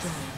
destroyed.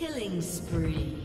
Killing spree.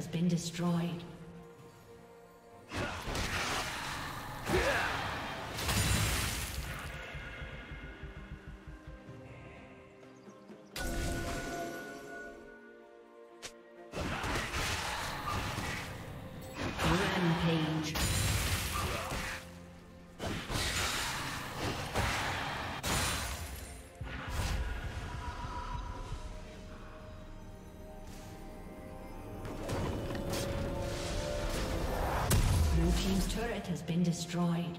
has been destroyed. has been destroyed.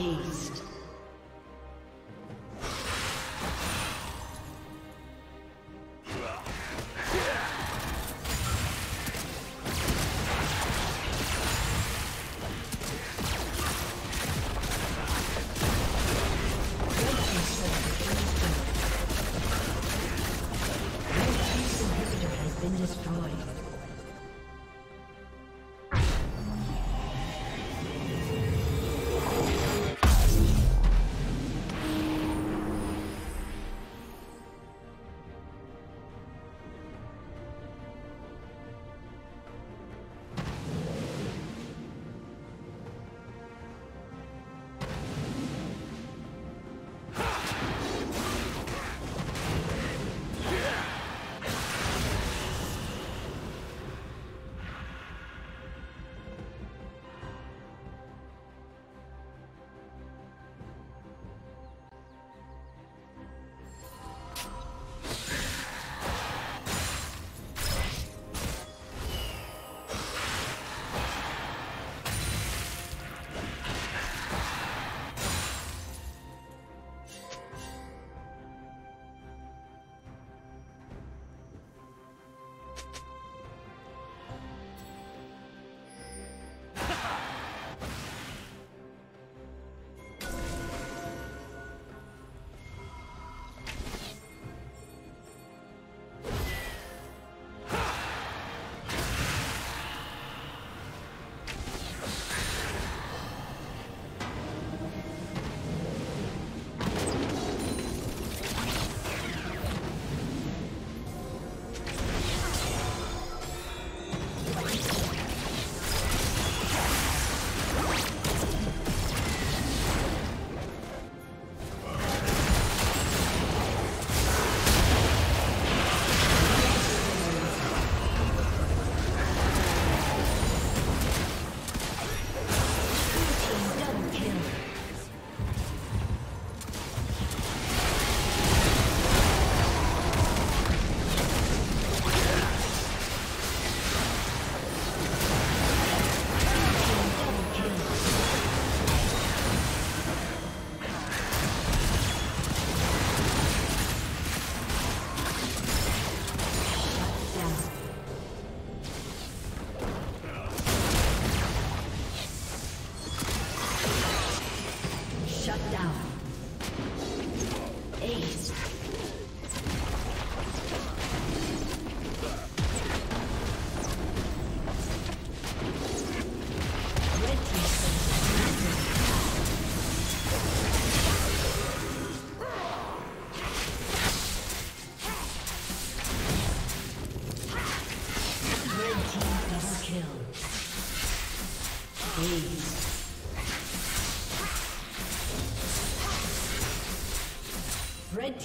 Rampage.